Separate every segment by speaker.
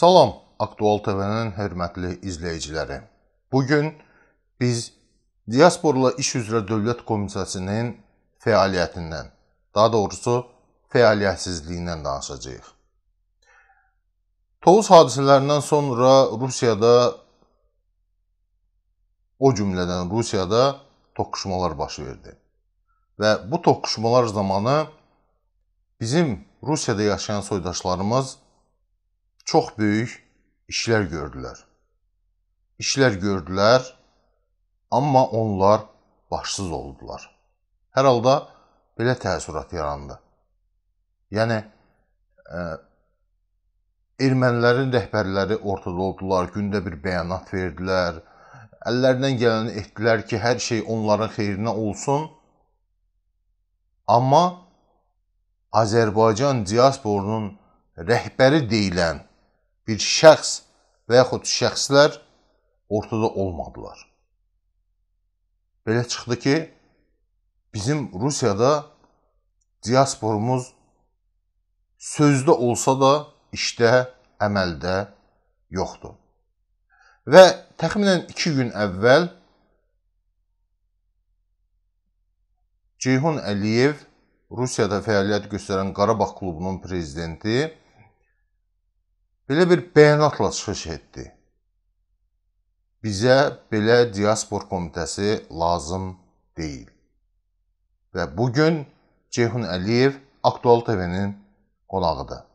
Speaker 1: Salam, Aktual TV-nin hörmətli izləyiciləri. Bu gün biz Diasporla İş üzrə Dövlət Komitəsinin fəaliyyətindən, daha doğrusu fəaliyyətsizliyindən danışacağıq. Tovuz hadisələrindən sonra Rusiyada o cümlədən Rusiyada toqquşmalar baş verdi. Və bu toqquşmalar zamanı bizim Rusiyada yaşayan soydaşlarımız çox böyük işlər gördülər. İşlər gördülər, amma onlar başsız oldular. Hər halda belə təəssürat yarandı. Yəni ə, ermənilərin rəhbərləri ortada oldular, gündə bir bəyanat verdilər. Əllərindən gələni etdilər ki, hər şey onların xeyrinə olsun. Amma Azərbaycan diasporunun rəhbəri deyilən bir şəxs və yaxud şəxslər ortada olmadılar. Belə çıxdı ki, bizim Rusiyada diasporumuz sözdə olsa da işdə, əməldə yoxdur. Və təxminən 2 gün əvvəl Ceyhun Əliyev Rusiyada fəaliyyət göstərən Qarabağ klubunun prezidenti belə bir bəyanatla çıxış etdi. Bizə belə diaspor komitəsi lazım deyil. Və bu gün Ceyhun Əliyev Aktual TV-nin qonağıdır.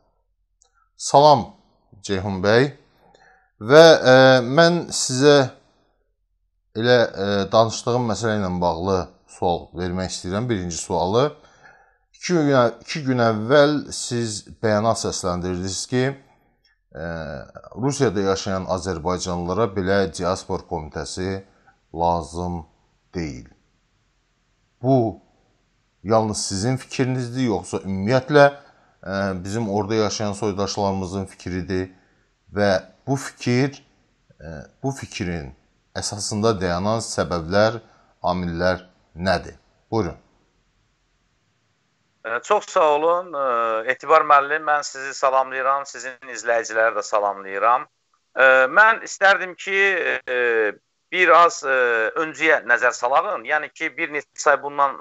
Speaker 1: Salam Ceyhun bəy. Və ə, e, mən sizə elə ə, e, danışdığım məsələ ilə bağlı sual vermək istəyirəm. Birinci sualı 2 gün 2 gün əvvəl siz bəyanat səsləndirdiniz ki, Rusiyada yaşayan azərbaycanlılara belə diaspor komitəsi lazım deyil. Bu yalnız sizin fikrinizdir, yoxsa ümumiyyətlə bizim orada yaşayan soydaşlarımızın fikridir və bu fikir bu fikrin əsasında dayanan səbəblər, amillər nədir? Buyurun.
Speaker 2: Çox sağ olun. Etibar müəllim, mən sizi salamlayıram, sizin izləyiciləri də salamlayıram. Mən istərdim ki, bir az öncəyə nəzər salağın. Yəni ki, bir neçə ay bundan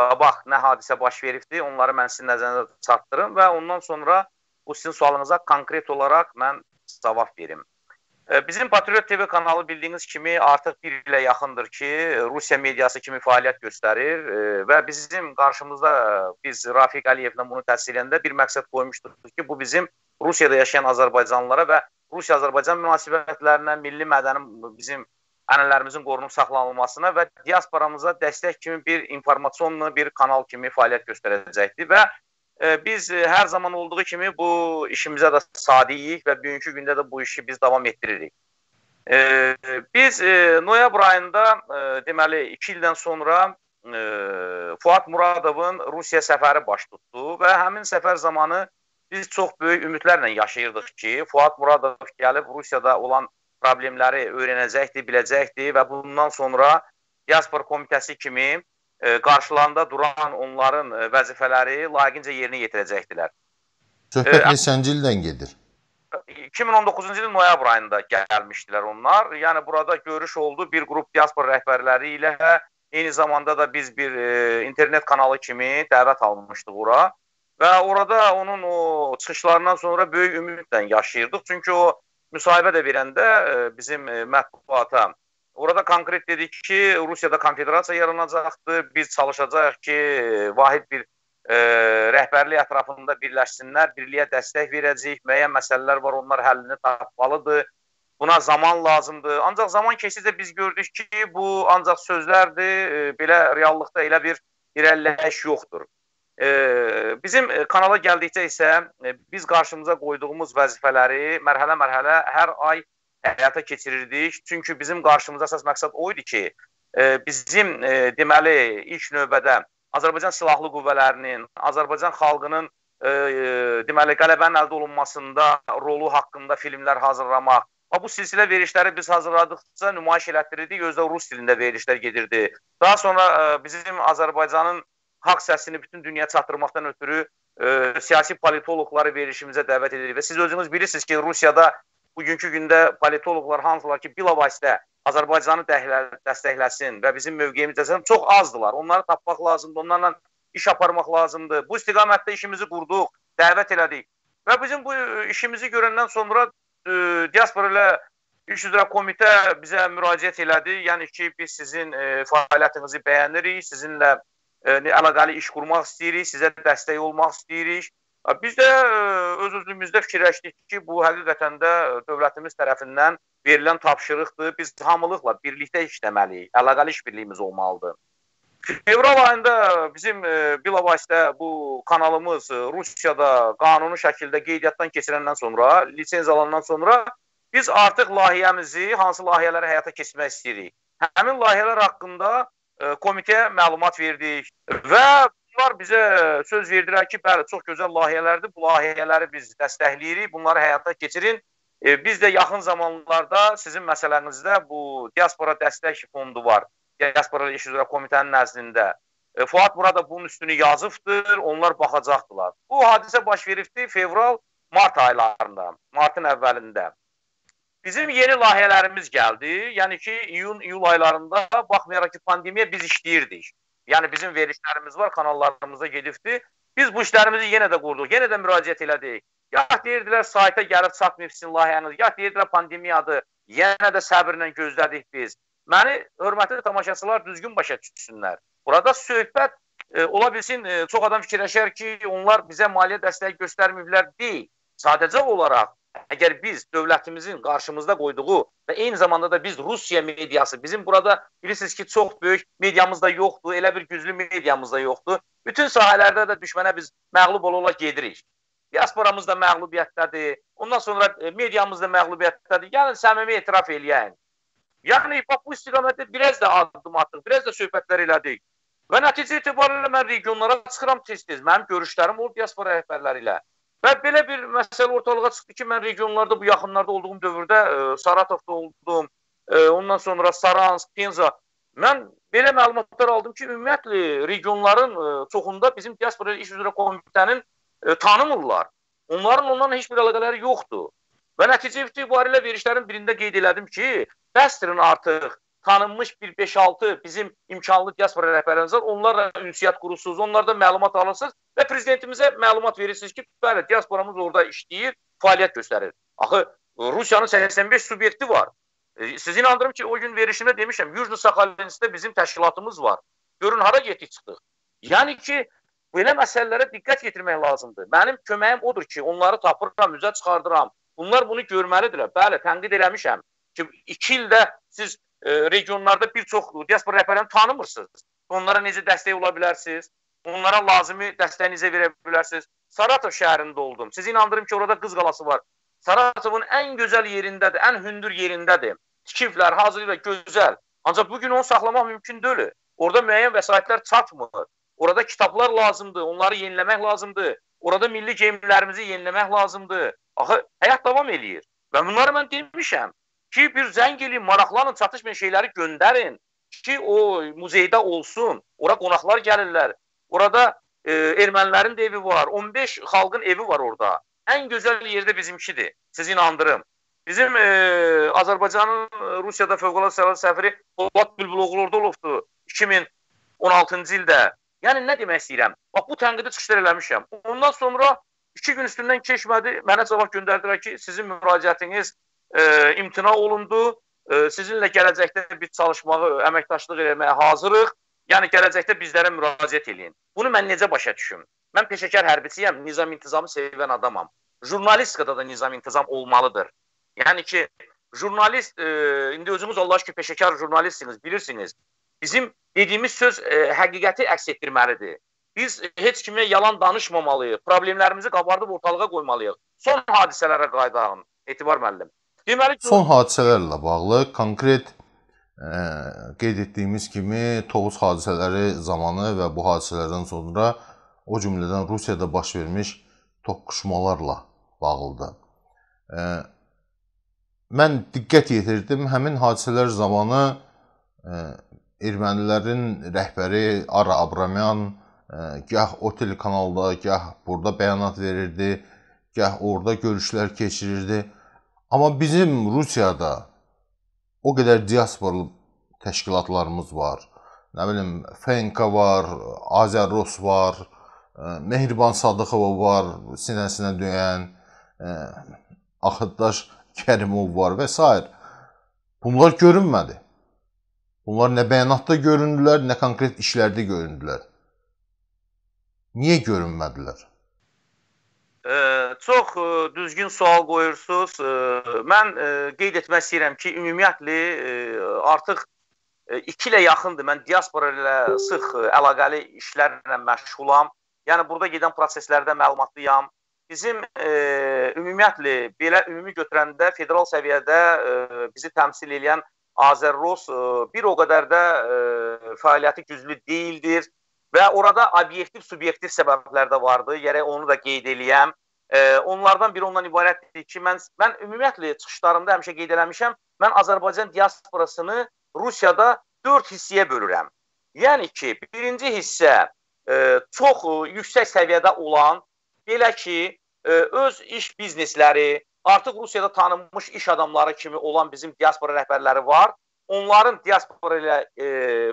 Speaker 2: qabaq nə hadisə baş veribdi, onları mən sizin nəzərinizə çatdırım və ondan sonra bu sizin sualınıza konkret olaraq mən cavab verim. Bizim Patriot TV kanalı bildiyiniz kimi artıq bir ilə yaxındır ki, Rusiya mediası kimi fəaliyyət göstərir və bizim qarşımızda biz Rafiq Əliyevlə bunu təsdiqləyəndə bir məqsəd qoymuşduq ki, bu bizim Rusiyada yaşayan azərbaycanlılara və Rusiya-Azərbaycan münasibətlərinə, milli mədəni bizim ənənələrimizin qorunub saxlanılmasına və diasporamıza dəstək kimi bir informasiyon bir kanal kimi fəaliyyət göstərəcəkdir və Biz hər zaman olduğu kimi bu işimizə də sadiqik və bugünkü gündə də bu işi biz davam etdiririk. Biz noyabr ayında deməli 2 ildən sonra Fuad Muradovun Rusiya səfəri baş tutdu və həmin səfər zamanı biz çox böyük ümidlərlə yaşayırdıq ki, Fuad Muradov gəlib Rusiyada olan problemləri öyrənəcəkdir, biləcəkdir və bundan sonra diaspor komitəsi kimi E, qarşılarında duran onların e, vəzifələri layiqincə yerinə yetirəcəkdilər.
Speaker 1: Söhbət neçənci ildən gedir?
Speaker 2: 2019-cu ilin noyabr ayında gəlmişdilər onlar. Yəni burada görüş oldu bir qrup diaspor rəhbərləri ilə eyni zamanda da biz bir e, internet kanalı kimi dəvət almışdıq ora və orada onun o çıxışlarından sonra böyük ümidlə yaşayırdıq. Çünki o müsahibə də verəndə e, bizim e, mətbuata Orada konkret dedik ki, Rusiyada konfederasiya yaranacaqdır. Biz çalışacağıq ki, vahid bir e, rəhbərlik ətrafında birləşsinlər, birliyə dəstək verəcəyik. Müəyyən məsələlər var, onlar həllini tapmalıdır. Buna zaman lazımdır. Ancaq zaman keçdikcə biz gördük ki, bu ancaq sözlərdir. E, belə reallıqda elə bir irəliləyiş yoxdur. E, bizim kanala gəldikcə isə e, biz qarşımıza qoyduğumuz vəzifələri mərhələ-mərhələ hər ay həyata keçirirdik. Çünki bizim qarşımıza əsas məqsəd o idi ki, e, bizim e, deməli ilk növbədə Azərbaycan silahlı qüvvələrinin, Azərbaycan xalqının e, deməli qələbənin əldə olunmasında rolu haqqında filmlər hazırlamaq. Və bu silsilə verilişləri biz hazırladıqca nümayiş elətdirirdik. Özdə rus dilində verilişlər gedirdi. Daha sonra bizim Azərbaycanın haqq səsini bütün dünyaya çatdırmaqdan ötürü e, siyasi politoloqları verilişimizə dəvət edirik və siz özünüz bilirsiniz ki, Rusiyada bugünkü gündə politoloqlar hansılar ki, bilavasitə Azərbaycanı dəstəkləsin və bizim mövqeyimiz dəstəkləsin, çox azdılar. Onları tapmaq lazımdır, onlarla iş aparmaq lazımdır. Bu istiqamətdə işimizi qurduq, dəvət elədik. Və bizim bu işimizi görəndən sonra e, diaspora ilə İş üzrə komitə bizə müraciət elədi. Yəni ki, biz sizin e, fəaliyyətinizi bəyənirik, sizinlə e, əlaqəli iş qurmaq istəyirik, sizə dəstək olmaq istəyirik. Biz də e, öz özümüzdə fikirləşdik ki, bu həqiqətən də dövlətimiz tərəfindən verilən tapşırıqdır. Biz hamılıqla birlikdə işləməliyik. Əlaqəli işbirliyimiz olmalıdır. Fevral ayında bizim e, bilavasitə bu kanalımız Rusiyada qanuni şəkildə qeydiyyatdan keçirəndən sonra, lisenziyalandan sonra Biz artıq layihəmizi, hansı layihələri həyata keçirmək istəyirik. Həmin layihələr haqqında e, komitəyə məlumat verdik və bunlar bizə söz verdilər ki, bəli, çox gözəl layihələrdir. Bu layihələri biz dəstəkləyirik, bunları həyata keçirin. E, biz də yaxın zamanlarda sizin məsələnizdə bu diaspora dəstək fondu var. Diaspora iş üzrə komitənin nəzdində. E, Fuad burada bunun üstünü yazıbdır, onlar baxacaqdılar. Bu hadisə baş veribdi fevral, mart aylarında, martın əvvəlində. Bizim yeni layihələrimiz gəldi. Yəni ki, iyun, iyul aylarında baxmayaraq ki, pandemiya biz işləyirdik. Yəni bizim verilişlərimiz var, kanallarımıza gedibdi. Biz bu işlərimizi yenə də qurduq, yenə də müraciət elədik. Ya deyirdilər sayta gəlib çatmayıb sizin layihəniz, ya deyirdilər pandemiyadır. Yenə də səbirlə gözlədik biz. Məni hörmətli tamaşaçılar düzgün başa düşsünlər. Burada söhbət e, ola bilsin, e, çox adam fikirləşər ki, onlar bizə maliyyə dəstəyi göstərməyiblər deyil. Sadəcə olaraq əgər biz dövlətimizin qarşımızda qoyduğu və eyni zamanda da biz Rusiya mediası, bizim burada bilirsiniz ki, çox böyük mediamız da yoxdur, elə bir güclü mediamız da yoxdur. Bütün sahələrdə də düşmənə biz məğlub ola-ola gedirik. Diasporamız da məğlubiyyətdədir. Ondan sonra e, mediamız da məğlubiyyətdədir. Yəni səmimi etiraf eləyən. Yəni bax bu istiqamətdə biraz da addım atdıq, biraz da söhbətlər elədik. Və nəticə etibarilə mən regionlara çıxıram tez-tez. Mənim görüşlərim oldu diaspora rəhbərləri ilə. Və belə bir məsələ ortalığa çıxdı ki, mən regionlarda bu yaxınlarda olduğum dövrdə e, Saratovda oldum, e, ondan sonra Saransk, Penza. Mən belə məlumatlar aldım ki, ümumiyyətlə regionların e, çoxunda bizim diaspora iş üzrə komitənin e, tanımırlar. Onların ondan heç bir əlaqələri yoxdur. Və nəticə itibarilə verişlərin birində qeyd elədim ki, bəsdirin artıq tanınmış bir 5-6 bizim imkanlı diaspora rəhbərlərimiz var. Onlarla ünsiyyət qurursunuz, onlardan məlumat alırsınız və prezidentimizə məlumat verirsiniz ki, bəli, diasporamız orada işləyir, fəaliyyət göstərir. Axı Rusiyanın 85 subyekti var. E, sizi inandırım ki, o gün verişimdə demişəm, Yujni Sakhalinskdə bizim təşkilatımız var. Görün hara getdik çıxdıq. Yəni ki, belə məsələlərə diqqət yetirmək lazımdır. Mənim köməyim odur ki, onları tapıram, üzə çıxardıram. Bunlar bunu görməlidirlər. Bəli, tənqid eləmişəm ki, 2 ildə siz e, regionlarda bir çox diaspora rəhbərlərini tanımırsınız. Onlara necə dəstək ola bilərsiniz? Onlara lazımi dəstəyinizi verə bilərsiniz. Saratov şəhərində oldum. Sizi inandırım ki, orada qız qalası var. Saratovun ən gözəl yerindədir, ən hündür yerindədir. Tikiflər hazırlayırlar, gözəl. Ancaq bu gün onu saxlamaq mümkün deyil. Orada müəyyən vəsaitlər çatmır. Orada kitablar lazımdır, onları yeniləmək lazımdır. Orada milli geyimlərimizi yeniləmək lazımdır. Axı həyat davam eləyir. Və bunları mən demişəm ki, bir zəng eləyin, maraqlanın, çatışmayan şeyləri göndərin ki, o muzeydə olsun. Ora qonaqlar gəlirlər. Orada e, ermənilərin də evi var. 15 xalqın evi var orada. Ən gözəl yerdə bizimkidir. Sizi inandırım. Bizim e, Azərbaycanın e, Rusiyada fövqəladə səlahiyyət səfiri Polat Bülbüloğlu orada olubdu 2016-cı ildə. Yəni nə demək istəyirəm? Bax bu tənqidi çıxışlar eləmişəm. Ondan sonra 2 gün üstündən keçmədi, mənə cavab göndərdilər ki, sizin müraciətiniz e, imtina olundu. E, sizinlə gələcəkdə bir çalışmağı, əməkdaşlıq etməyə hazırıq. Yəni gələcəkdə bizlərə müraciət eləyin. Bunu mən necə başa düşüm? Mən peşəkar hərbçiyəm, nizam intizamı sevən adamam. Jurnalistikada da nizam intizam olmalıdır. Yəni ki, jurnalist e, indi özünüz Allah ki peşəkar jurnalistsiniz, bilirsiniz. Bizim dediyimiz söz e, həqiqəti əks etdirməlidir. Biz heç kimə yalan danışmamalıyıq. Problemlərimizi qabardıb ortalığa qoymalıyıq. Son hadisələrə qayıdalım. Etibar müəllim.
Speaker 1: Deməli son hadisələrlə bağlı konkret ə, e, qeyd etdiyimiz kimi Tovuz hadisələri zamanı və bu hadisələrdən sonra o cümlədən Rusiyada baş vermiş toqquşmalarla bağlıdır. Ə, e, mən diqqət yetirdim həmin hadisələr zamanı ə, e, ermənilərin rəhbəri Ara Abramyan gah o telekanalda, gah burada bəyanat verirdi, gah orada görüşlər keçirirdi. Amma bizim Rusiyada o qədər diasporlu təşkilatlarımız var. Nə bilim, FNK var, Azərros var, Mehriban Sadıqova var, sinəsinə döyən, Axıddaş Kərimov var və s. Bunlar görünmədi. Bunlar nə bəyanatda göründülər, nə konkret işlərdə göründülər. Niyə görünmədilər?
Speaker 2: Ə, çox ə, düzgün sual qoyursunuz. Ə, mən ə, qeyd etmək istəyirəm ki, ümumiyyətlə ə, artıq 2 ilə yaxındır mən diaspora ilə sıx ə, əlaqəli işlərlə məşğulam. Yəni burada gedən proseslərdə məlumatlıyam. Bizim ə, ümumiyyətlə belə ümumi götürəndə federal səviyyədə ə, bizi təmsil edən Azərros e, bir o qədər də ə, e, fəaliyyəti güclü deyildir və orada obyektiv, subyektiv səbəblər də vardı. Gərək onu da qeyd eləyəm. E, onlardan biri ondan ibarətdir ki, mən mən ümumiyyətlə çıxışlarımda həmişə qeyd eləmişəm, mən Azərbaycan diasporasını Rusiyada 4 hissəyə bölürəm. Yəni ki, birinci hissə ə, çox ə, yüksək səviyyədə olan, belə ki, ə, öz iş biznesləri, Artıq Rusiyada tanınmış iş adamları kimi olan bizim diaspora rəhbərləri var. Onların diaspora ilə e,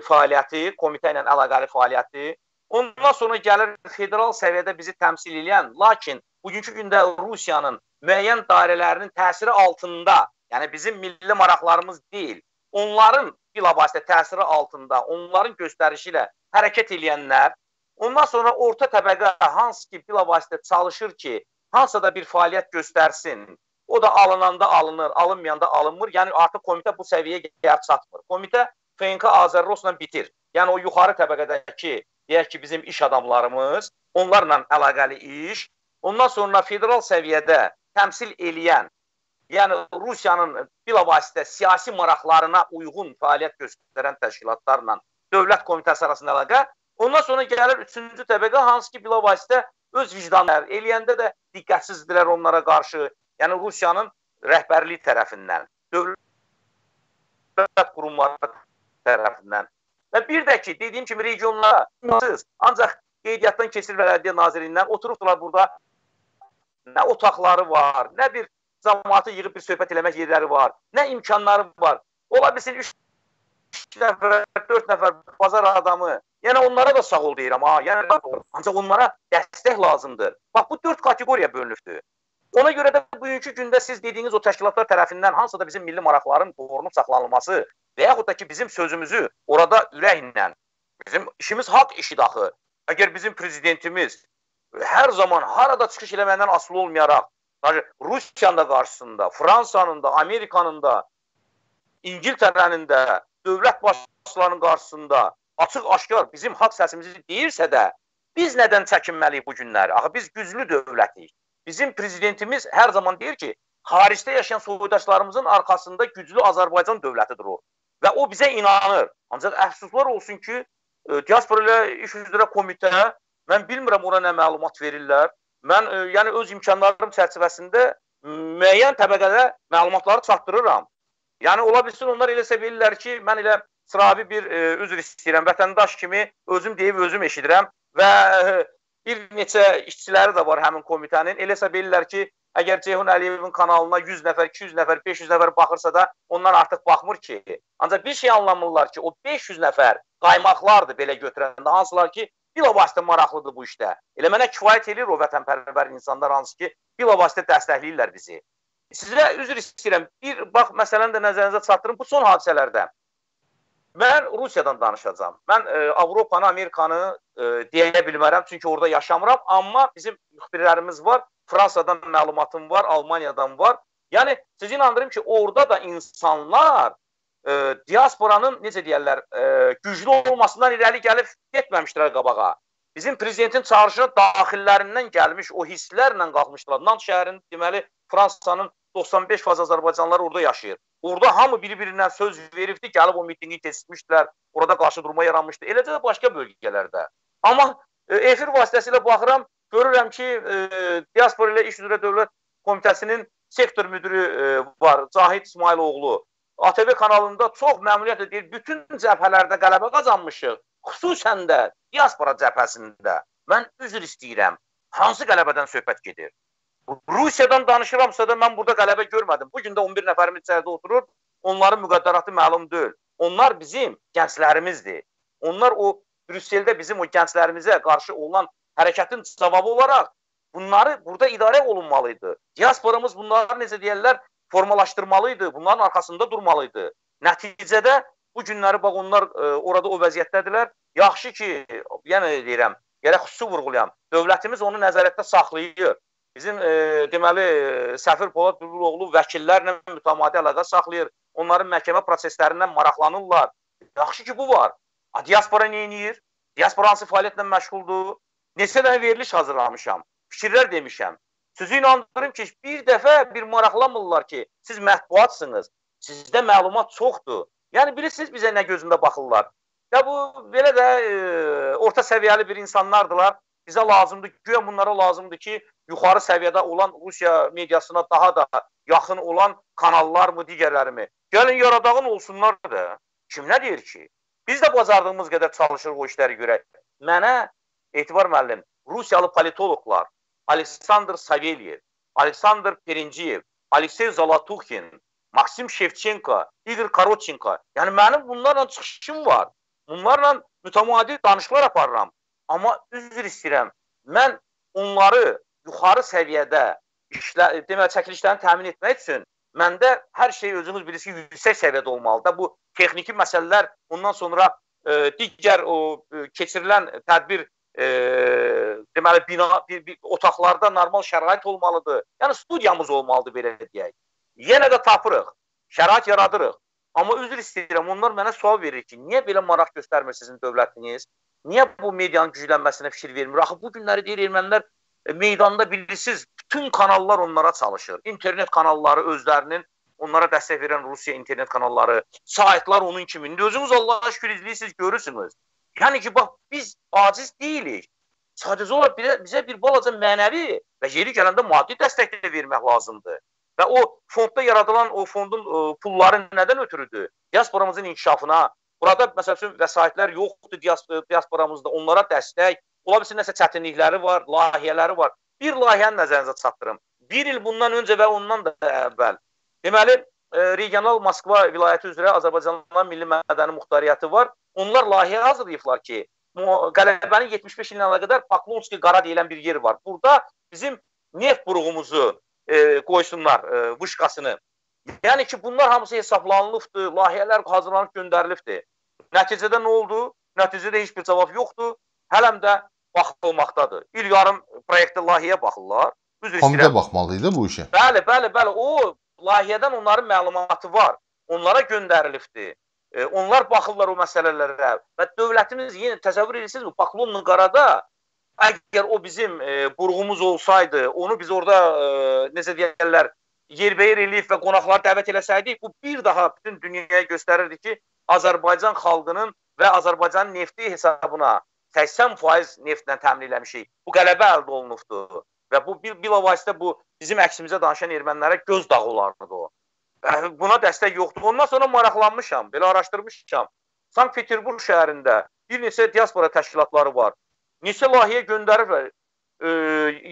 Speaker 2: fəaliyyəti, komitə ilə əlaqəli fəaliyyəti, ondan sonra gəlir federal səviyyədə bizi təmsil edən, lakin bugünkü gündə Rusiyanın müəyyən dairələrinin təsiri altında, yəni bizim milli maraqlarımız deyil, onların bilavasitə təsiri altında, onların göstərişi ilə hərəkət edənlər, ondan sonra orta təbəqə hansı ki bilavasitə çalışır ki, hansısa da bir fəaliyyət göstərsin, O da alınanda alınır, alınmayanda alınmır. Yəni artıq komitə bu səviyyəyə gəlib çatmır. Komitə FNK Azərrosla bitir. Yəni o yuxarı təbəqədəki, deyək ki, bizim iş adamlarımız, onlarla əlaqəli iş, ondan sonra federal səviyyədə təmsil eləyən, yəni Rusiyanın bilavasitə siyasi maraqlarına uyğun fəaliyyət göstərən təşkilatlarla dövlət komitəsi arasında əlaqə, ondan sonra gəlir üçüncü təbəqə, hansı ki, bilavasitə öz vicdanları eləyəndə də diqqətsizdirlər onlara qarşı, Yəni Rusiyanın rəhbərliyi tərəfindən, dövlət qurumları tərəfindən və bir də ki, dediyim kimi regionlara ancaq qeydiyyatdan keçir Bələdiyyə Nazirliyindən oturubdular burada nə otaqları var, nə bir cəmaatı yığıb bir söhbət eləmək yerləri var, nə imkanları var. Ola bilsin 3 nəfər, 4 nəfər bazar adamı. Yəni onlara da sağ ol deyirəm ha. Yəni ancaq onlara dəstək lazımdır. Bax bu 4 kateqoriya bölünübdür. Ona görə də bugünkü gündə siz dediyiniz o təşkilatlar tərəfindən hansısa da bizim milli maraqların qorunub saxlanılması və yaxud da ki bizim sözümüzü orada ürəklə bizim işimiz haqq işi daxı. Əgər bizim prezidentimiz hər zaman harada çıxış eləməkdən asılı olmayaraq Rusiyanın da qarşısında, Fransanın da, Amerikanın da, İngiltərənin də, dövlət başçılarının qarşısında açıq-aşkar bizim haqq səsimizi deyirsə də, biz nədən çəkinməliyik bu günləri? Axı biz güclü dövlətik. Bizim prezidentimiz hər zaman deyir ki, xaricdə yaşayan soydaşlarımızın arxasında güclü Azərbaycan dövlətidir o. Və o bizə inanır. Ancaq əfsuslar olsun ki, e, diaspora ilə iş üzrə komitə, mən bilmirəm ora nə məlumat verirlər. Mən e, yəni öz imkanlarım çərçivəsində müəyyən təbəqədə məlumatları çatdırıram. Yəni ola bilsin onlar eləsə bilirlər ki, mən elə sıravi bir e, üzr istəyirəm, vətəndaş kimi özüm deyib özüm eşidirəm və e, bir neçə işçiləri də var həmin komitənin. Eləsə bilirlər ki, əgər Ceyhun Əliyevin kanalına 100 nəfər, 200 nəfər, 500 nəfər baxırsa da ondan artıq baxmır ki. Ancaq bir şey anlamırlar ki, o 500 nəfər qaymaqlardır belə götürəndə, hansılar ki, bilavasitə maraqlıdır bu işdə. Elə mənə kifayət edir o vətənpərvər insanlar hansı ki, bilavasitə dəstəkləyirlər bizi. Sizə üzr istəyirəm. Bir bax məsələni də nəzərinizə çatdırım. Bu son hadisələrdə Mən Rusiyadan danışacağam. Mən e, Avropanı, Amerikanı e, deyə bilmərəm, çünki orada yaşamıram, amma bizim müxbirlərimiz var. Fransadan məlumatım var, Almaniyadan var. Yəni sizi inandırım ki, orada da insanlar e, diasporanın necə deyirlər, e, güclü olmasından irəli gəlib getməmişdilər qabağa. Bizim prezidentin çağırışına daxillərindən gəlmiş o hisslərlə qalxmışdılar. Nant şəhərinin deməli Fransanın 95% Azərbaycanlılar orada yaşayır. Orada hamı bir-birindən söz veribdi, gəlib o mitinqi keçmişdilər, orada qarşı durma yaranmışdı. Eləcə də başqa bölgələrdə. Amma e, efir vasitəsilə baxıram, görürəm ki, e, diaspora ilə iş üzrə dövlət komitəsinin sektor müdürü e, var, Cahid İsmailoğlu. ATV kanalında çox məmnuniyyətlə deyir, bütün cəbhələrdə qələbə qazanmışıq. xüsusən də diaspora cəbhəsində mən üzr istəyirəm. Hansı qələbədən söhbət gedir? Rusiyadan danışıramsa da mən burada qələbə görmədim. Bu gün də 11 nəfərimiz içəridə oturur. Onların müqəddəratı məlum deyil. Onlar bizim gənclərimizdir. Onlar o Brüsseldə bizim o gənclərimizə qarşı olan hərəkətin cavabı olaraq bunları burada idarə olunmalıydı. Diasporamız bunları necə deyirlər, formalaşdırmalıydı. Bunların arxasında durmalıydı. Nəticədə bu günləri bax onlar e, orada o vəziyyətdədirlər. Yaxşı ki, yenə deyirəm, gərək xüsusi vurğulayam. Dövlətimiz onu nəzarətdə saxlayır. Bizim e, deməli Səfir Polad Bülbüloğlu vəkillərlə mütəmadi əlaqə saxlayır. Onların məhkəmə proseslərindən maraqlanırlar. Yaxşı ki, bu var. A, diaspora nə edir? Diaspora hansı fəaliyyətlə məşğuldur? Neçə dənə veriliş hazırlamışam. Fikirlər demişəm. Sözü inandırım ki, bir dəfə bir maraqlanmırlar ki, siz mətbuatsınız. Sizdə məlumat çoxdur. Yəni bilirsiniz bizə nə gözündə baxırlar. Ya bu belə də e, orta səviyyəli bir insanlardılar. Bizə lazımdır, güya bunlara lazımdır ki, yuxarı səviyyədə olan Rusiya mediasına daha da yaxın olan kanallar mı, digərləri mi? Gəlin yaradağın olsunlar da. Kim nə deyir ki? Biz də bacardığımız qədər çalışırıq o işləri görək. Mənə Etibar müəllim, Rusiyalı politoloqlar Aleksandr Savelyev, Aleksandr Perinciyev, Aleksey Zalatuxin, Maksim Şevçenko, Igor Korotchenko. Yəni mənim bunlarla çıxışım var. Bunlarla mütəmadi danışıqlar aparıram. Amma üzr istəyirəm. Mən onları yuxarı səviyyədə işlə, demək çəkilişlərini təmin etmək üçün Məndə hər şey özünüz bilirsiniz yüksək səviyyədə olmalıdır. Bu texniki məsələlər ondan sonra e, digər o e, keçirilən tədbir e, deməli bina bir, bir otaqlarda normal şərait olmalıdır. Yəni studiyamız olmalıdır belə deyək. Yenə də tapırıq. Şərait yaradırıq. Amma üzr istəyirəm, onlar mənə sual verir ki, niyə belə maraq göstərmir sizin dövlətiniz? Niyə bu medianın güclənməsinə fikir vermir? Axı bu günləri deyir ermənilər e, meydanda bilirsiniz, bütün kanallar onlara çalışır. İnternet kanalları özlərinin onlara dəstək verən Rusiya internet kanalları, saytlar onun kimi. İndi özünüz Allah'a şükür izləyirsiniz, görürsünüz. Yəni ki, bax biz aciz deyilik. Sadəcə olaraq bizə, bizə bir balaca mənəvi və yeri gələndə maddi dəstək də vermək lazımdır. Və o fondda yaradılan o fondun ə, e, pulları nədən ötürüdür? Diasporamızın inkişafına, burada məsəl üçün vəsaitlər yoxdur diasporamızda, onlara dəstək, ola bilsin nəsə çətinlikləri var, layihələri var. Bir layihəni nəzərinizə çatdırım. Bir il bundan öncə və ondan da əvvəl. Deməli, e, regional Moskva vilayəti üzrə Azərbaycanın Milli Mədəni Muxtariyyəti var. Onlar layihə hazırlayıblar ki, qələbənin 75 ilə əlaqədar Paklonski qara deyilən bir yer var. Burada bizim neft buruğumuzu e, qoysunlar, e, vışqasını. Yəni ki, bunlar hamısı hesablanılıbdır, layihələr hazırlanıb göndərilibdir. Nəticədə nə oldu? Nəticədə heç bir cavab yoxdur. Hələm də baxılmaqdadır. İl yarım proyektə layihəyə baxırlar.
Speaker 1: Üzr istəyirəm. Komitə baxmalı idi bu işə.
Speaker 2: Bəli, bəli, bəli. O layihədən onların məlumatı var. Onlara göndərilibdi. E, onlar baxırlar o məsələlərə və dövlətimiz yenə təsəvvür edirsiniz mi? Paklonlu qarada əgər o bizim e, burğumuz olsaydı, onu biz orada e, necə deyirlər, yerbəyer eləyib və qonaqlar dəvət eləsəydik, bu bir daha bütün dünyaya göstərirdi ki, Azərbaycan xalqının və Azərbaycanın nefti hesabına 80% neftlə təmin eləmişik. Bu qələbə əldə olunubdur və bu bir bilavasitə bu bizim əksimizə danışan ermənilərə göz dağı olardı o. Buna dəstək yoxdur. Ondan sonra maraqlanmışam, belə araşdırmışam. Sankt-Peterburq şəhərində bir neçə diaspora təşkilatları var. Neçə layihə göndəriblər. E,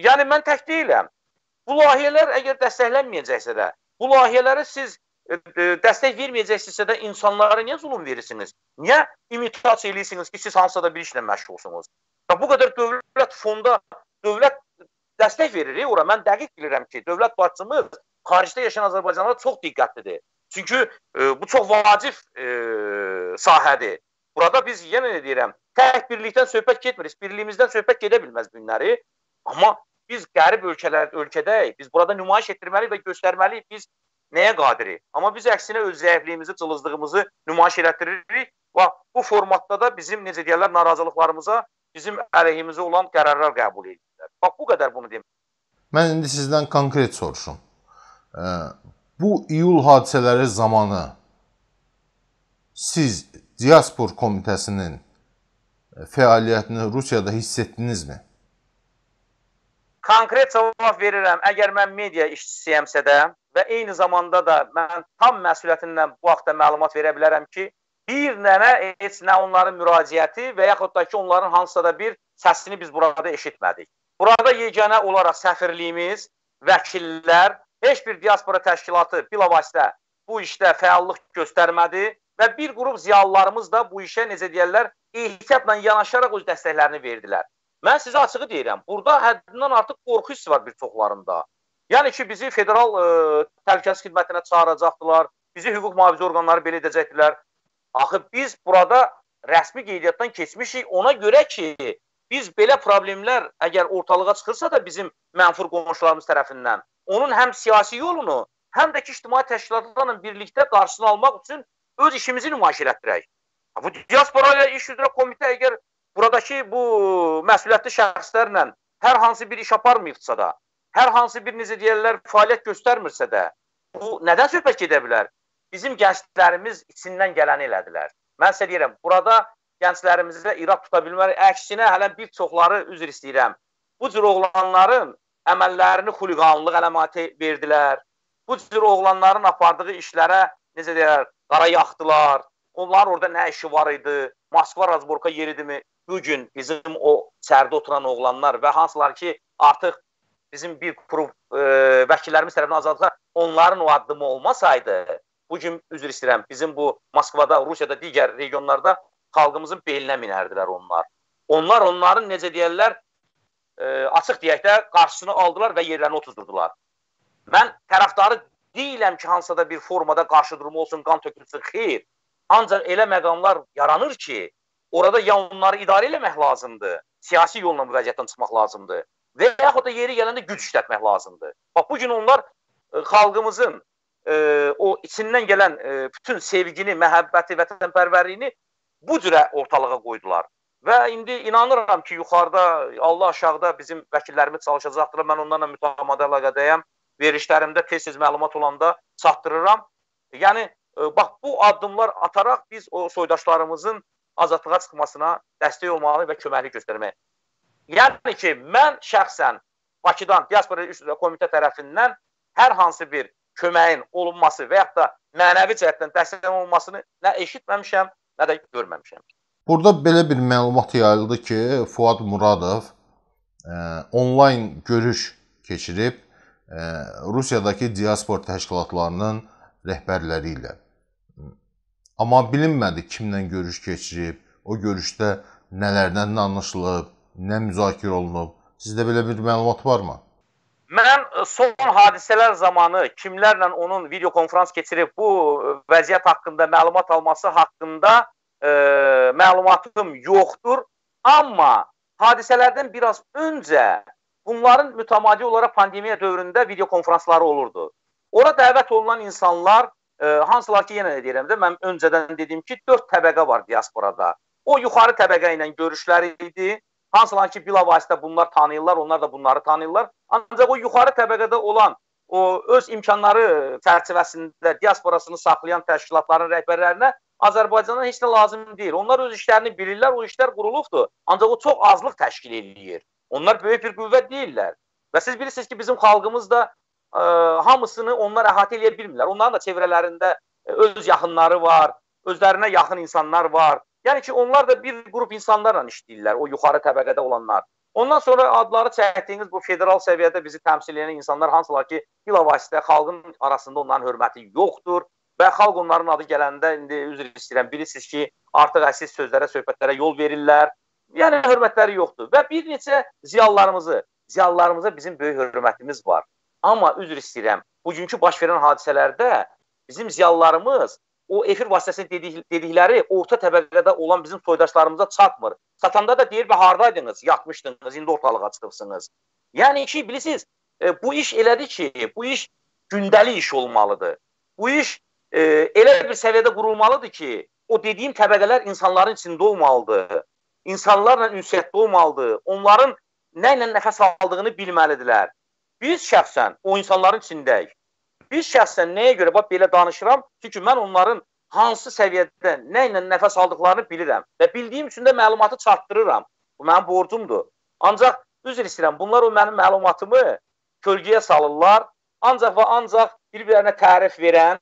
Speaker 2: yəni mən tək deyiləm. Bu layihələr əgər dəstəklənməyəcəksə də, bu layihələri siz E, e, dəstək verməyəcəksinizsə də insanlara niyə zulm verirsiniz? Niyə imitasiya eləyirsiniz ki, siz hansısa da bir işlə məşğulsunuz? Və bu qədər dövlət fonda dövlət dəstək verir ora. Mən dəqiq bilirəm ki, dövlət başçımız xaricdə yaşayan Azərbaycanlılara çox diqqətlidir. Çünki e, bu çox vacib e, sahədir. Burada biz yenə nə deyirəm, tək birlikdən söhbət getmir. Birliyimizdən söhbət gedə bilməz bu günləri. Amma biz qərib ölkələr ölkədəyik. Biz burada nümayiş etdirməliyik və göstərməliyik. Biz nəyə qadirik? Amma biz əksinə öz zəifliyimizi, cılızlığımızı nümayiş elətdiririk və bu formatda da bizim necə deyirlər narazılıqlarımıza bizim əleyhimizə olan qərarlar qəbul edirlər. Bax bu qədər bunu deyim.
Speaker 1: Mən indi sizdən konkret soruşum. Bu iyul hadisələri zamanı siz Diaspor Komitəsinin fəaliyyətini Rusiyada hiss etdinizmi?
Speaker 2: Konkret cavab verirəm. Əgər mən media işçisiyəmsə də və eyni zamanda da mən tam məsuliyyətimlə bu haqda məlumat verə bilərəm ki, bir dənə heç nə onların müraciəti və yaxud da ki, onların hansısa da bir səsini biz burada eşitmədik. Burada yeganə olaraq səfirliyimiz, vəkillər, heç bir diaspora təşkilatı bilavasitə bu işdə fəallıq göstərmədi və bir qrup ziyalılarımız da bu işə necə deyirlər, ehtiyatla yanaşaraq öz dəstəklərini verdilər. Mən sizə açığı deyirəm, burada həddindən artıq qorxu hissi var bir çoxlarında. Yəni ki, bizi federal ə, e, təhlükəsizlik xidmətinə çağıracaqdılar, bizi hüquq mühafizə orqanları belə edəcəkdilər. Axı biz burada rəsmi qeydiyyatdan keçmişik ona görə ki, biz belə problemlər əgər ortalığa çıxırsa da bizim mənfur qonşularımız tərəfindən, onun həm siyasi yolunu, həm də ki, ictimai təşkilatlarla birlikdə qarşısını almaq üçün öz işimizi nümayiş elətdirək. Bu diaspora ilə iş üzrə komitə əgər buradakı bu məsuliyyətli şəxslərlə hər hansı bir iş aparmayıbsa da, hər hansı bir necə deyirlər fəaliyyət göstərmirsə də, bu nədən söhbət gedə bilər? Bizim gənclərimiz içindən gələni elədilər. Mən sizə deyirəm, burada gənclərimizə irad tuta bilmərik. Əksinə hələ bir çoxları üzr istəyirəm. Bu cür oğlanların əməllərini xuliqanlıq əlamatı verdilər. Bu cür oğlanların apardığı işlərə necə deyirlər, qara yaxdılar. Onlar orada nə işi var idi? Moskva razborka yeridimi? Bu gün bizim o sərdə oturan oğlanlar və hansılar ki, artıq bizim bir qrup e, vəkillərimiz tərəfindən azadlıqlar onların o addımı olmasaydı, bu gün üzr istəyirəm, bizim bu Moskvada, Rusiyada, digər regionlarda xalqımızın belinə minərdilər onlar. Onlar onların necə deyirlər, e, açıq deyək də qarşısını aldılar və yerlərini oturdurdular. Mən tərəfdarı deyiləm ki, hansısa da bir formada qarşı durumu olsun, qan tökülsün, xeyr. Ancaq elə məqamlar yaranır ki, orada ya onları idarə eləmək lazımdır, siyasi yolla bu vəziyyətdən çıxmaq lazımdır və yaxud da yeri gələndə güc işlətmək lazımdır. Bax bu gün onlar ə, e, xalqımızın ə, e, o içindən gələn ə, e, bütün sevgini, məhəbbəti, vətənpərvərliyini bu cürə ortalığa qoydular. Və indi inanıram ki, yuxarıda, Allah aşağıda bizim vəkillərimiz çalışacaqdır. Mən onlarla mütəmadi əlaqədəyəm. Verilişlərimdə tez-tez məlumat olanda çatdırıram. Yəni bax bu addımlar ataraq biz o soydaşlarımızın azadlığa çıxmasına dəstək olmalı və köməklik göstərməli. Yəni ki, mən şəxsən Bakıdan diaspora üzrə komitə tərəfindən hər hansı bir köməyin olunması və yaxud da mənəvi cəhətdən dəstək olunmasını nə eşitməmişəm, nə də görməmişəm.
Speaker 1: Burada belə bir məlumat yayıldı ki, Fuad Muradov ə, onlayn görüş keçirib ə, Rusiyadakı diaspor təşkilatlarının rəhbərləri ilə. Amma bilinmədi kimlə görüş keçirib, o görüşdə nələrdən danışılıb, nə müzakirə olunub? Sizdə belə bir məlumat varmı?
Speaker 2: Mən e, son hadisələr zamanı kimlərlə onun video konfrans keçirib bu e, vəziyyət haqqında məlumat alması haqqında e, məlumatım yoxdur. Amma hadisələrdən biraz öncə bunların mütəmadi olaraq pandemiya dövründə video konfransları olurdu. Ora dəvət olunan insanlar hansılar ki, yenə də deyirəm də, mən öncədən dediyim ki, 4 təbəqə var diasporada. O yuxarı təbəqə ilə görüşləri idi. Hansılar ki, bilavasitə bunlar tanıyırlar, onlar da bunları tanıyırlar. Ancaq o yuxarı təbəqədə olan o öz imkanları çərçivəsində diasporasını saxlayan təşkilatların rəhbərlərinə Azərbaycandan heç nə lazım deyil. Onlar öz işlərini bilirlər, o işlər qurulubdur. Ancaq o çox azlıq təşkil eləyir. Onlar böyük bir qüvvət deyillər. Və siz bilirsiniz ki, bizim xalqımız da ə, hamısını onlar əhatə edə bilmirlər. Onların da çevrələrində öz yaxınları var, özlərinə yaxın insanlar var. Yəni ki, onlar da bir qrup insanlarla işləyirlər, o yuxarı təbəqədə olanlar. Ondan sonra adları çəkdiyiniz bu federal səviyyədə bizi təmsil edən insanlar hansılar ki, bilavasitə xalqın arasında onların hörməti yoxdur və xalq onların adı gələndə indi üzr istəyirəm, bilirsiniz ki, artıq əsiz sözlərə, söhbətlərə yol verirlər. Yəni hörmətləri yoxdur və bir neçə ziyalılarımızı, ziyalılarımıza bizim böyük hörmətimiz var. Amma üzr istəyirəm, bugünkü baş verən hadisələrdə bizim ziyalılarımız o efir vasitəsilə dedik, dedikləri orta təbəqədə olan bizim soydaşlarımıza çatmır. Satanda da deyir, hardaydınız, yatmışdınız, indi ortalığa çıxıbsınız. Yəni ki, bilirsiniz, e, bu iş elədir ki, bu iş gündəlik iş olmalıdır. Bu iş e, elə bir səviyyədə qurulmalıdır ki, o dediyim təbəqələr insanların içində olmalıdır. İnsanlarla ünsiyyətdə olmalıdır. Onların nə ilə nəfəs aldığını bilməlidirlər. Biz şəxsən o insanların içindəyik. Biz şəxsən nəyə görə bax belə danışıram? Çünki mən onların hansı səviyyədə nə ilə nəfəs aldıqlarını bilirəm və bildiyim üçün də məlumatı çatdırıram. Bu mənim borcumdur. Ancaq üzr istəyirəm, bunlar o mənim məlumatımı kölgəyə salırlar. Ancaq və ancaq bir-birlərinə tərif verən,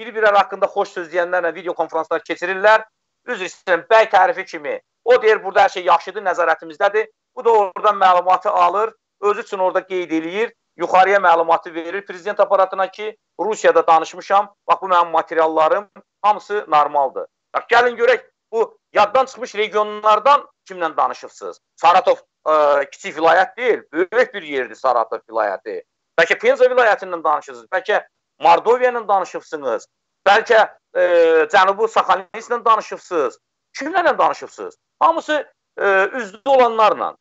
Speaker 2: bir-birləri haqqında xoş söz deyənlərlə video konfranslar keçirirlər. Üzr istəyirəm, bəy tərifi kimi. O deyir, burada hər şey yaxşıdır, nəzarətimizdədir. Bu da oradan məlumatı alır, özü üçün orada qeyd eləyir, yuxarıya məlumatı verir prezident aparatına ki, Rusiyada danışmışam, bax bu mənim materiallarım, hamısı normaldır. Bax, gəlin görək, bu yaddan çıxmış regionlardan kimlə danışırsınız? Saratov ə, e, kiçik vilayət deyil, böyük bir yerdir Saratov vilayəti. Bəlkə Penza vilayətindən danışırsınız, bəlkə Mordoviya ilə danışırsınız, bəlkə ə, e, Cənubi Saxalinsklə danışırsınız. Kimlərlə danışırsınız? Hamısı ə, e, üzlü olanlarla.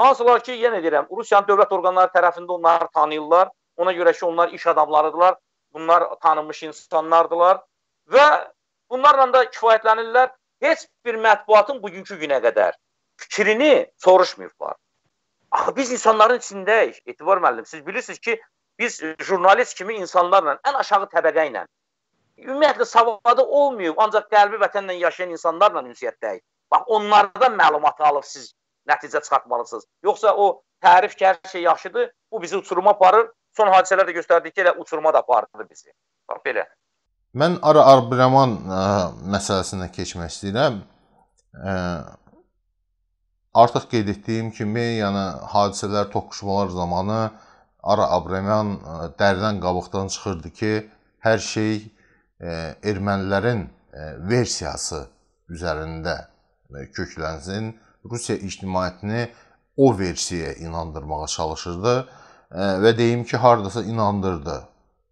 Speaker 2: Hansılar ki, yenə deyirəm, Rusiyanın dövlət orqanları tərəfində onları tanıyırlar. Ona görə ki, onlar iş adamlarıdırlar. Bunlar tanınmış insanlardılar və bunlarla da kifayətlənirlər. Heç bir mətbuatın bugünkü günə qədər fikrini soruşmayıblar. Axı biz insanların içindəyik. Etibar müəllim, siz bilirsiniz ki, biz jurnalist kimi insanlarla, ən aşağı təbəqə ilə ümumiyyətlə savadı olmayıb, ancaq qəlbi vətənlə yaşayan insanlarla ünsiyyətdəyik. Bax, onlardan məlumat alıb siz nəticə çıxartmalısınız. Yoxsa o tərif ki, hər şey yaxşıdır, bu bizi uçuruma aparır. Son hadisələr də göstərdi ki, elə uçuruma da apardı bizi. Bax belə.
Speaker 1: Mən Ara Abdurrahman ə, məsələsinə keçmək istəyirəm. Ə, artıq qeyd etdiyim kimi, yəni hadisələr, toqquşmalar zamanı Ara Abdurrahman dərdən qabıqdan çıxırdı ki, hər şey ə, ermənilərin ə, versiyası üzərində köklənsin Rusiya ictimaiyyətini o versiyaya inandırmağa çalışırdı və deyim ki, hardasa inandırdı.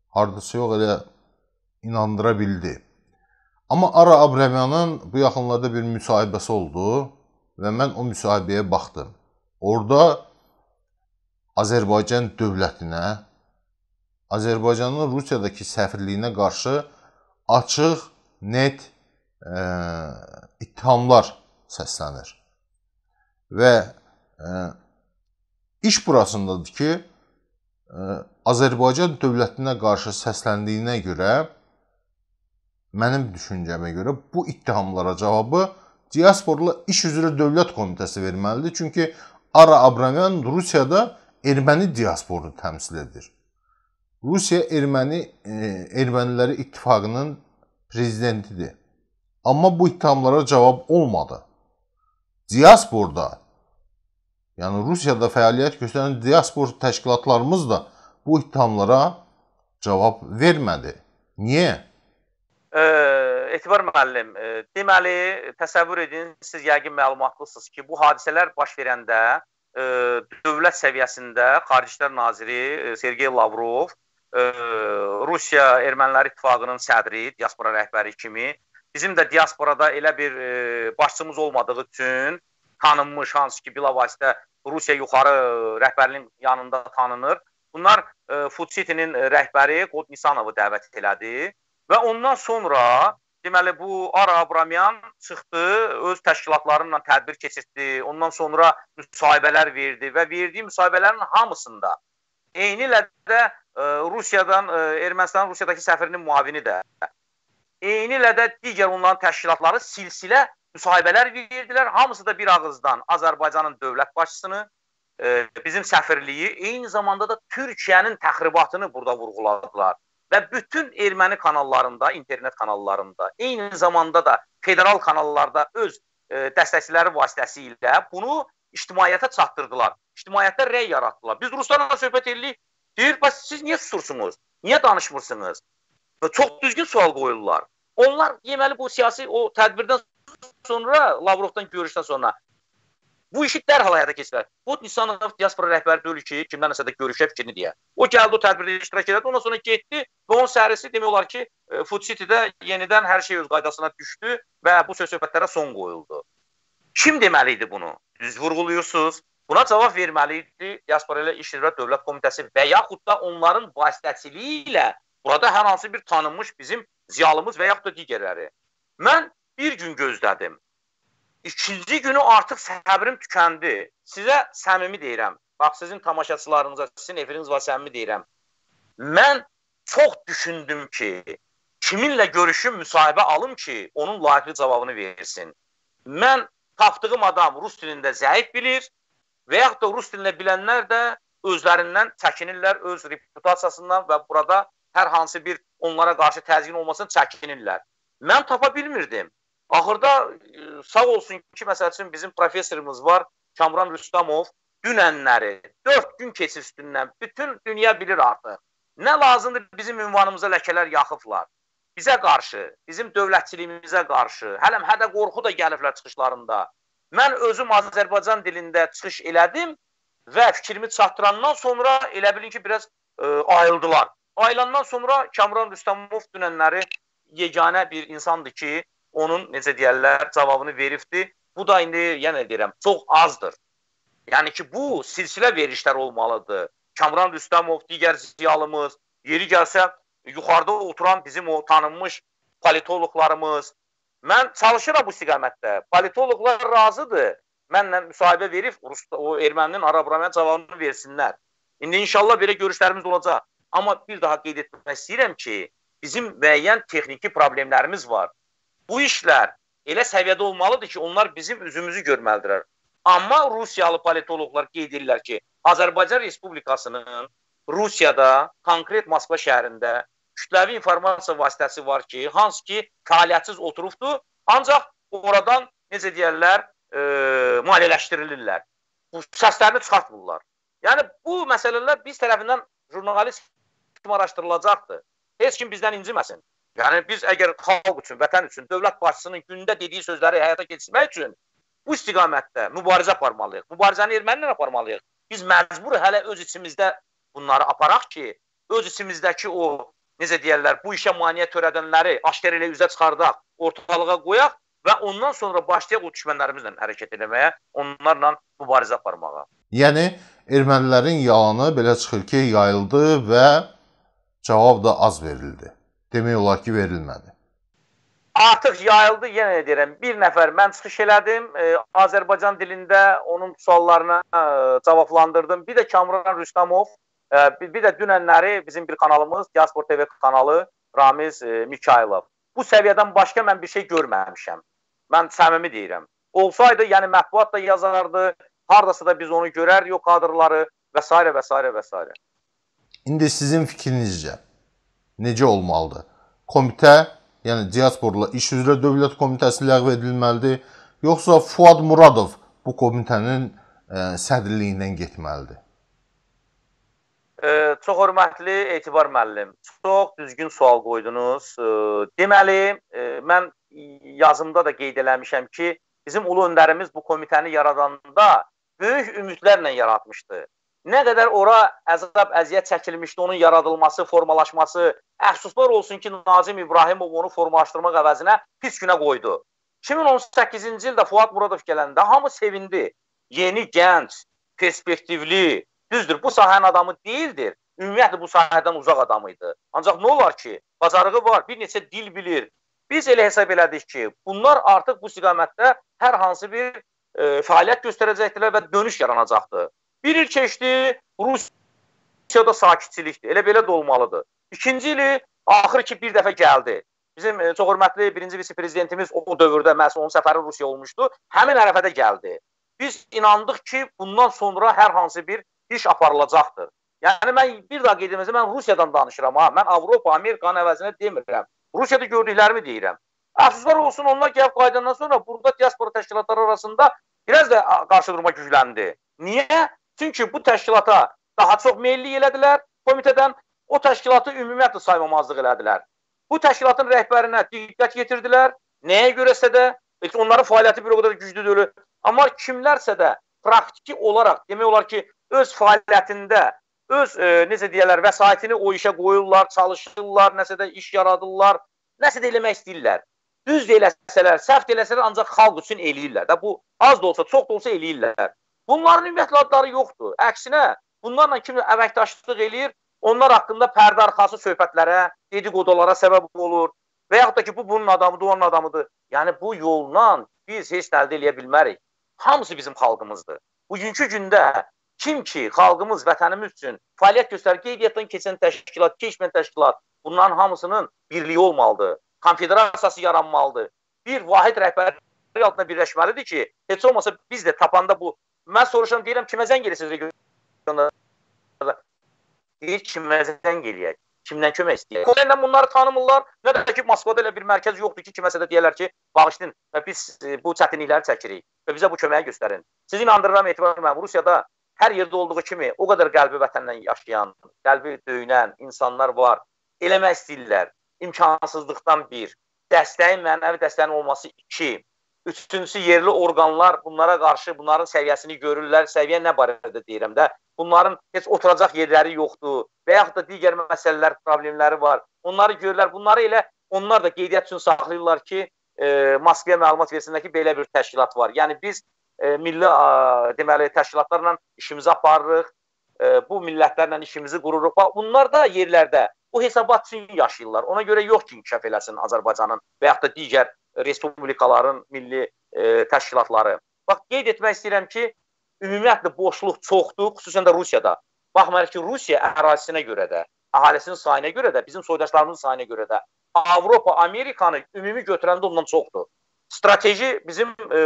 Speaker 1: Hardasa yox, elə inandıra bildi. Amma Ara Abrahamyanın bu yaxınlarda bir müsahibəsi oldu və mən o müsahibəyə baxdım. Orada Azərbaycan dövlətinə, Azərbaycanın Rusiyadakı səfirliyinə qarşı açıq, net ə, ittihamlar səslənir. Və ə, e, iş burasındadır ki, ə, e, Azərbaycan dövlətinə qarşı səsləndiyinə görə mənim düşüncəmə görə bu ittihamlara cavabı diasporla iş üzrə dövlət komitəsi verməlidir. Çünki Ara Abramyan Rusiyada erməni diasporunu təmsil edir. Rusiya erməni e, erməniləri ittifaqının prezidentidir. Amma bu ittihamlara cavab olmadı diasporda, yəni Rusiyada fəaliyyət göstərən diaspor təşkilatlarımız da bu ittihamlara cavab vermədi. Niyə?
Speaker 2: E, Etibar müəllim, deməli təsəvvür edin, siz yəqin məlumatlısınız ki, bu hadisələr baş verəndə e, dövlət səviyyəsində Xarici İşlər naziri Sergey Lavrov e, Rusiya Ermənilər İttifaqının sədri, diaspora rəhbəri kimi Bizim də diasporada elə bir e, başçımız olmadığı üçün tanınmış hansı ki bilavasitə Rusiya yuxarı rəhbərliyin yanında tanınır. Bunlar e, Food City-nin rəhbəri Qod Nisanovu dəvət elədi və ondan sonra deməli bu Ara Abramyan çıxdı, öz təşkilatlarıyla tədbir keçirtdi. Ondan sonra müsahibələr verdi və verdiyi müsahibələrin hamısında eyni ilə də e, Rusiyadan e, Ermənistan Rusiyadakı səfirinin müavini də eyni ilə də digər onların təşkilatları silsilə müsahibələr verdilər. Hamısı da bir ağızdan Azərbaycanın dövlət başçısını, e, bizim səfirliyi, eyni zamanda da Türkiyənin təxribatını burada vurğuladılar. Və bütün erməni kanallarında, internet kanallarında, eyni zamanda da federal kanallarda öz e, dəstəkçiləri vasitəsilə bunu ictimaiyyətə çatdırdılar. İctimaiyyətdə rəy yaratdılar. Biz ruslarla söhbət edirik. Deyir, bəs siz niyə susursunuz? Niyə danışmırsınız? Və çox düzgün sual qoyurlar. Onlar deməli bu siyasi o tədbirdən sonra, Lavrovdan görüşdən sonra bu işi dərhal həyata keçirər. Bu Nisanov diaspora rəhbəri deyil ki, kimdənsə də görüşə fikrini deyə. O gəldi o tədbirdə iştirak etdi, ondan sonra getdi və onun sərisi demək olar ki, e, Food City-də yenidən hər şey öz qaydasına düşdü və bu söz-söhbətlərə son qoyuldu. Kim deməli idi bunu? Düz vurğuluyursunuz. Buna cavab verməli idi Diaspora ilə İş İşlər Dövlət Komitəsi və yaxud da onların vasitəçiliyi ilə Burada hər hansı bir tanınmış bizim ziyalımız və yaxud da digərləri. Mən bir gün gözlədim. İkinci günü artıq səbrim tükəndi. Sizə səmimi deyirəm. Bax sizin tamaşaçılarınıza, sizin efiriniz var səmimi deyirəm. Mən çox düşündüm ki, kiminlə görüşüm, müsahibə alım ki, onun layiqli cavabını versin. Mən tapdığım adam rus dilində zəif bilir və yaxud da rus dilində bilənlər də özlərindən çəkinirlər öz reputasiyasından və burada hər hansı bir onlara qarşı təzyiqin olmasını çəkinirlər. Mən tapa bilmirdim. Axırda e, sağ olsun ki, məsəl üçün bizim professorumuz var, Kamran Rüstamov, dünənləri 4 gün keçir üstündən. Bütün dünya bilir artıq. Nə lazımdır bizim ünvanımıza ləkələr yaxıblar. Bizə qarşı, bizim dövlətçiliyimizə qarşı, hələm hədə qorxu da gəliblər çıxışlarında. Mən özüm Azərbaycan dilində çıxış elədim və fikrimi çatdırandan sonra elə bilin ki, biraz ə, e, ayıldılar. Ayılandan sonra Kamran Rüstəmov dünənləri yeganə bir insandır ki, onun necə deyərlər, cavabını veribdi. Bu da indi yenə deyirəm, çox azdır. Yəni ki, bu silsilə verişlər olmalıdır. Kamran Rüstəmov, digər ziyalımız, yeri gəlsə yuxarıda oturan bizim o tanınmış politoloqlarımız, Mən çalışıram bu istiqamətdə. Politoloqlar razıdır. Mənlə müsahibə verib o erməninin ara-bura cavabını versinlər. İndi inşallah belə görüşlərimiz olacaq. Amma bir daha qeyd etmək istəyirəm ki, bizim müəyyən texniki problemlərimiz var. Bu işlər elə səviyyədə olmalıdır ki, onlar bizim üzümüzü görməlidirlər. Amma Rusiyalı politoloqlar qeyd edirlər ki, Azərbaycan Respublikasının Rusiyada, konkret Moskva şəhərində kütləvi informasiya vasitəsi var ki, hansı ki fəaliyyətsiz oturubdur, ancaq oradan necə deyərlər, e, maliyyələşdirilirlər. Bu səslərini çıxartmırlar. Yəni bu məsələlər biz tərəfindən jurnalist kimi araşdırılacaqdır. Heç kim bizdən inciməsin. Yəni biz əgər xalq üçün, vətən üçün, dövlət başçısının gündə dediyi sözləri həyata keçirmək üçün bu istiqamətdə mübarizə aparmalıyıq. Mübarizəni erməni ilə aparmalıyıq. Biz məcbur hələ öz içimizdə bunları aparaq ki, öz içimizdəki o necə deyərlər, bu işə maneə törədənləri aşkar elə üzə çıxardaq, ortalığa qoyaq və ondan sonra başlayaq o düşmənlərimizlə hərəkət etməyə, onlarla mübarizə aparmağa.
Speaker 1: Yəni ermənilərin yalanı belə çıxır ki, yayıldı və cavab da az verildi. Demək olar ki, verilmədi.
Speaker 2: Artıq yayıldı, yenə deyirəm. Bir nəfər mən çıxış elədim, e, Azərbaycan dilində onun suallarına e, cavablandırdım. Bir də Kamran Rüstamov Bir, bir də dünənləri bizim bir kanalımız, Diaspor TV kanalı Ramiz e, Mikailov. Bu səviyyədən başqa mən bir şey görməmişəm. Mən səmimi deyirəm. Olsaydı, yəni mətbuat da yazardı, hardasa da biz onu görər, yox kadrları və s. və s. və s.
Speaker 1: İndi sizin fikrinizcə necə olmalıdır? Komitə, yəni Diasporla İş üzrə Dövlət Komitəsi ləğv edilməlidir, yoxsa Fuad Muradov bu komitənin ə, e, sədrliyindən getməlidir?
Speaker 2: E, çox hörmətli Etibar müəllim, çox düzgün sual qoydunuz. E, deməli, e, mən yazımda da qeyd eləmişəm ki, bizim ulu öndərimiz bu komitəni yaradanda böyük ümidlərlə yaratmışdı. Nə qədər ora əzab, əziyyət çəkilmişdi, onun yaradılması, formalaşması, əfsuslar olsun ki, Nazim İbrahimov onu formalaşdırmaq əvəzinə pis günə qoydu. 2018-ci ildə Fuad Muradov gələndə hamı sevindi. Yeni, gənc, perspektivli, Düzdür, bu sahənin adamı deyildir. Ümumiyyətlə bu sahədən uzaq adam idi. Ancaq nə olar ki, bacarığı var, bir neçə dil bilir. Biz elə hesab elədik ki, bunlar artıq bu istiqamətdə hər hansı bir e, fəaliyyət göstərəcəkdilər və dönüş yaranacaqdı. Bir il keçdi, Rusiyada sakitçilikdir. Elə belə də olmalıdır. İkinci ili axır ki, bir dəfə gəldi. Bizim e, çox hörmətli birinci vitse-prezidentimiz o dövrdə məhz onun səfəri Rusiya olmuşdu. Həmin ərəfədə gəldi. Biz inandıq ki, bundan sonra hər hansı bir iş aparılacaqdır. Yəni mən bir daha qeyd etməsəm mən Rusiyadan danışıram ha. Mən Avropa, Amerikanın əvəzinə demirəm. Rusiyada gördüklərimi deyirəm. Əfsuslar olsun onlar gəlib qayıdandan sonra burada diaspora təşkilatları arasında biraz da qarşı durma gücləndi. Niyə? Çünki bu təşkilata daha çox meyilli elədilər komitədən, o təşkilatı ümumiyyətlə saymamazlıq elədilər. Bu təşkilatın rəhbərinə diqqət yetirdilər. Nəyə görəsə də heç onların fəaliyyəti bir o qədər güclü deyil. Amma kimlərsə də praktiki olaraq demək olar ki, öz fəaliyyətində öz e, necə deyirlər, vəsaitini o işə qoyurlar, çalışırlar, nəsə də iş yaradırlar, nəsə də eləmək istəyirlər. Düz də eləsələr, səhv də eləsələr ancaq xalq üçün eləyirlər. Da bu az da olsa, çox da olsa eləyirlər. Bunların ümumiyyətlə adları yoxdur. Əksinə, bunlarla kim əməkdaşlıq eləyir, onlar haqqında pərdə arxası söhbətlərə, dedikodulara səbəb olur. Və yaxud da ki, bu bunun adamıdır, onun adamıdır. Yəni bu yolla biz heç əldə eləyə bilmərik. Hamısı bizim xalqımızdır. Bugünkü gündə Kim ki, xalqımız, vətənimiz üçün fəaliyyət göstərir, qeydiyyatdan keçən təşkilat, keçməyən təşkilat, bunların hamısının birliyi olmalıdır. Konfederasiyası yaranmalıdır. Bir vahid rəhbərlik altında birləşməlidir ki, heç olmasa biz də tapanda bu mən soruşuram, deyirəm kimə zəng eləyirsiniz regionda? Deyir kimə zəng eləyək? kimdən kömək istəyir? Ukrayna bunları tanımırlar. Nə də ki Moskvada elə bir mərkəz yoxdur ki, kiməsə də deyirlər ki, bağışlayın və biz e, bu çətinlikləri çəkirik və bizə bu köməyi göstərin. Sizi inandırıram etibar mən Rusiyada hər yerdə olduğu kimi o qədər qəlbi vətəndən yaşayan, qəlbi döyünən insanlar var. Eləmək istəyirlər. İmkansızlıqdan bir, dəstəyin mənəvi dəstəyin olması iki, üçüncüsü yerli orqanlar bunlara qarşı bunların səviyyəsini görürlər. Səviyyə nə barədə deyirəm də, bunların heç oturacaq yerləri yoxdur və yaxud da digər məsələlər, problemləri var. Onları görürlər. Bunları elə onlar da qeydiyyat üçün saxlayırlar ki, e, Moskvaya məlumat versinlər ki, belə bir təşkilat var. Yəni biz e, milli a, deməli təşkilatlarla işimizi aparırıq. E, bu millətlərlə işimizi qururuq. Bax bunlar da yerlərdə bu hesabat üçün yaşayırlar. Ona görə yox ki, inkişaf eləsin Azərbaycanın və yaxud da digər respublikaların milli e, təşkilatları. Bax qeyd etmək istəyirəm ki, ümumiyyətlə boşluq çoxdur, xüsusən də Rusiyada. Baxmayaraq ki, Rusiya ərazisinə görə də, əhalisinin sayına görə də, bizim soydaşlarımızın sayına görə də Avropa, Amerikanı ümumi götürəndə ondan çoxdur. Strateji bizim e,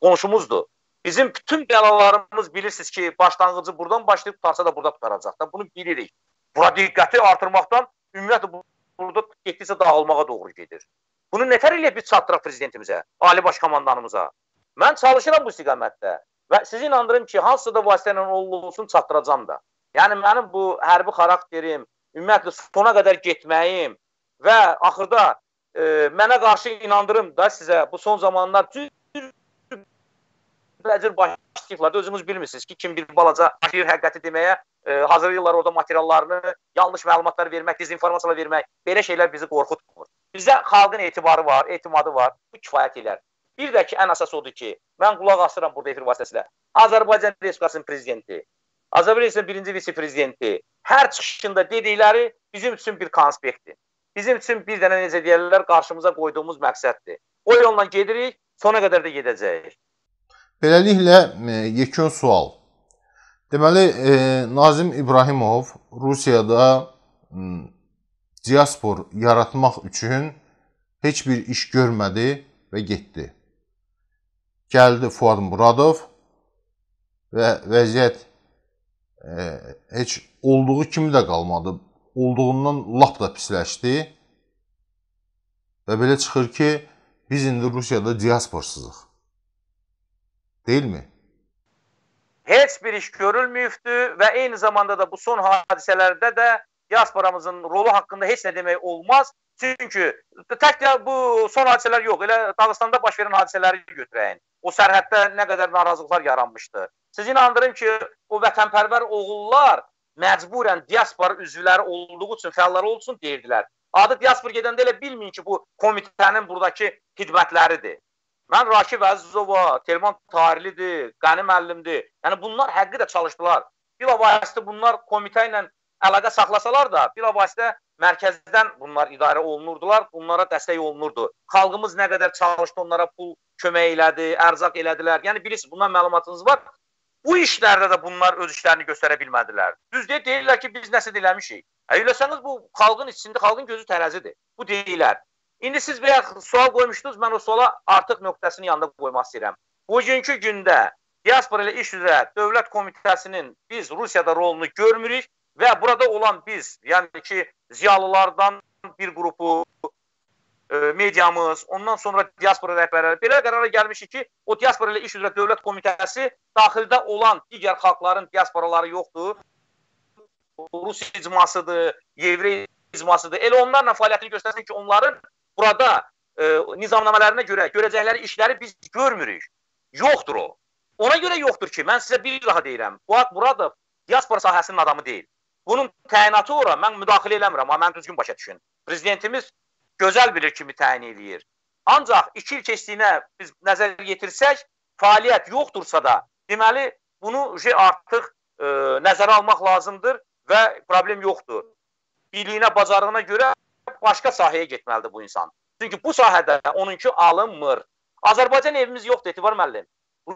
Speaker 2: qonşumuzdur. Bizim bütün bəlalarımız bilirsiniz ki, başlanğıcı buradan başlayıb tutarsa da burada tutaracaq da. Bunu bilirik. Bura diqqəti artırmaqdan ümumiyyətlə burada getdikcə dağılmağa doğru gedir. Bunu nətər ilə biz çatdıraq prezidentimizə, ali baş komandanımıza? Mən çalışıram bu istiqamətdə və sizi inandırım ki, hansısa da vasitə ilə olsun çatdıracam da. Yəni mənim bu hərbi xarakterim, ümumiyyətlə sona qədər getməyim və axırda e, mənə qarşı inandırım da sizə bu son zamanlar bəcür başlayıblar. Özünüz bilmirsiniz ki, kim bir balaca başlayır həqiqəti deməyə, e, hazırlayırlar orada materiallarını, yanlış məlumatlar vermək, dezinformasiyalar vermək. Belə şeylər bizi qorxutmur. Bizə xalqın etibarı var, etimadı var. Bu kifayət elər. Bir də ki, ən əsas odur ki, mən qulaq asıram burada efir vasitəsilə. Azərbaycan Respublikasının prezidenti, Azərbaycan birinci vitse-prezidenti hər çıxışında dedikləri bizim üçün bir konspektdir. Bizim üçün bir dənə necə deyirlər, qarşımıza qoyduğumuz məqsəddir. O yolla gedirik, sona qədər də gedəcəyik.
Speaker 1: Beləliklə e, yekun sual. Deməli, e, Nazim İbrahimov Rusiyada diaspor yaratmaq üçün heç bir iş görmədi və getdi gəldi Fuad Muradov və vəziyyət e, heç olduğu kimi də qalmadı. Olduğundan lap da pisləşdi. Və belə çıxır ki, biz indi Rusiyada diasporsuzıq. Deyilmi?
Speaker 2: Heç bir iş görülməyibdi və eyni zamanda da bu son hadisələrdə də diasporamızın rolu haqqında heç nə demək olmaz. Çünki tək bu son hadisələr yox, elə Dağıstanda baş verən hadisələri götürəyin o sərhəddə nə qədər narazılıqlar yaranmışdı. Sizi inandırım ki, o vətənpərvər oğullar məcburən diaspora üzvləri olduğu üçün, fəallar olduğu üçün deyirdilər. Adı diaspor gedəndə elə bilməyin ki, bu komitənin buradakı xidmətləridir. Mən Rakib Əzizova, Telman Tarilidir, Qəni müəllimdir. Yəni bunlar həqiqi də çalışdılar. Bilavasitə bunlar komitə ilə əlaqə saxlasalar da, bilavasitə mərkəzdən bunlar idarə olunurdular, bunlara dəstək olunurdu. Xalqımız nə qədər çalışdı, onlara pul kömək elədi, ərzaq elədilər. Yəni bilirsiniz, bundan məlumatınız var. Bu işlərdə də bunlar öz işlərini göstərə bilmədilər. Düz deyir, deyirlər ki, biz nəsə eləmişik. Eləsəniz bu xalqın içində, xalqın gözü tərəzidir. Bu deyirlər. İndi siz bayaq sual qoymuşdunuz, mən o suala artıq nöqtəsini yanında qoymaq istəyirəm. Bugünkü gündə diaspora ilə iş üzrə Dövlət Komitəsinin biz Rusiyada rolunu görmürük və burada olan biz, yəni ki, ziyalılardan bir qrupu, e, mediamız, ondan sonra diaspora rəhbərləri belə qərara gəlmişik ki, o diaspora ilə iş üzrə dövlət komitəsi daxildə olan digər xalqların diasporaları yoxdur. Rus icmasıdır, Yevrey icmasıdır. Elə onlarla fəaliyyətini göstərsin ki, onların burada e, nizamnamələrinə görə görəcəkləri işləri biz görmürük. Yoxdur o. Ona görə yoxdur ki, mən sizə bir daha deyirəm. Fuad Muradov diaspora sahəsinin adamı deyil. Bunun təyinatı ora mən müdaxilə eləmirəm, amma mən düzgün başa düşün. Prezidentimiz gözəl bilir kimi təyin eləyir. Ancaq 2 il keçdiyinə biz nəzər yetirsək, fəaliyyət yoxdursa da, deməli bunu artıq e, nəzərə almaq lazımdır və problem yoxdur. Biliyinə, bacarığına görə başqa sahəyə getməlidir bu insan. Çünki bu sahədə onunki alınmır. Azərbaycan evimiz yoxdur, Etibar müəllim.